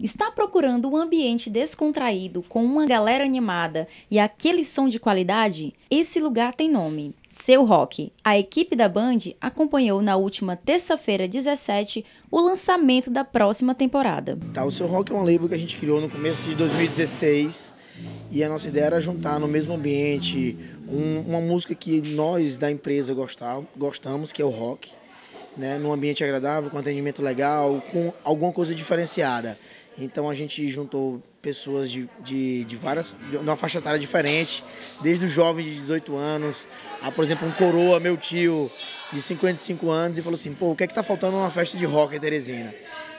Está procurando um ambiente descontraído com uma galera animada e aquele som de qualidade? Esse lugar tem nome. Seu Rock. A equipe da Band acompanhou na última terça-feira 17 o lançamento da próxima temporada. Tá, o Seu Rock é um label que a gente criou no começo de 2016 e a nossa ideia era juntar no mesmo ambiente um, uma música que nós da empresa gostamos, que é o rock né, num ambiente agradável, com atendimento legal, com alguma coisa diferenciada. Então a gente juntou pessoas de, de, de várias, de uma faixa etária diferente, desde o jovem de 18 anos, a, por exemplo, um coroa, meu tio, de 55 anos, e falou assim, pô, o que é que tá faltando numa festa de rock em Teresina?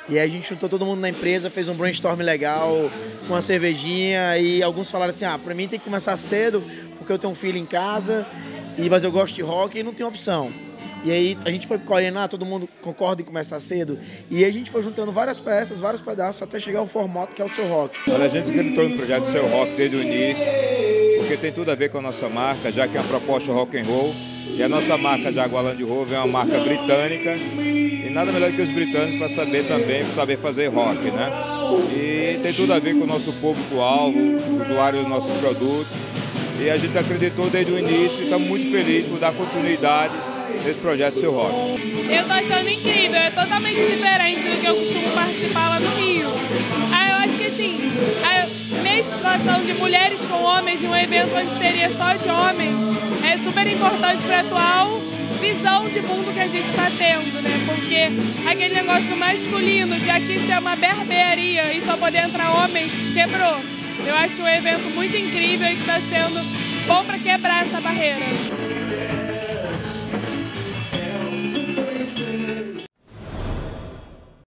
E aí a gente juntou todo mundo na empresa, fez um brainstorm legal, com uma cervejinha, e alguns falaram assim, ah, pra mim tem que começar cedo, porque eu tenho um filho em casa, e, mas eu gosto de rock e não tem opção. E aí a gente foi colhendo, ah, todo mundo concorda em começar cedo. E a gente foi juntando várias peças, vários pedaços, até chegar ao formato que é o seu rock. Olha, a gente acreditou no projeto Seu Rock desde o início, porque tem tudo a ver com a nossa marca, já que é uma proposta rock and roll. E a nossa marca Jaguar de Rover é uma marca britânica. E nada melhor que os britânicos para saber também, para saber fazer rock, né? E tem tudo a ver com o nosso público-alvo, usuários dos nossos produtos. E a gente acreditou desde o início e estamos muito felizes por dar continuidade nesse projeto Seu Rock. Eu tô achando incrível, é totalmente diferente do que eu costumo participar lá no Rio. Ah, eu acho que assim, a mesclação de mulheres com homens em um evento onde seria só de homens é super importante para a atual visão de mundo que a gente está tendo, né? Porque aquele negócio masculino de aqui ser uma berbearia e só poder entrar homens quebrou. Eu acho um evento muito incrível e que está sendo bom para quebrar essa barreira.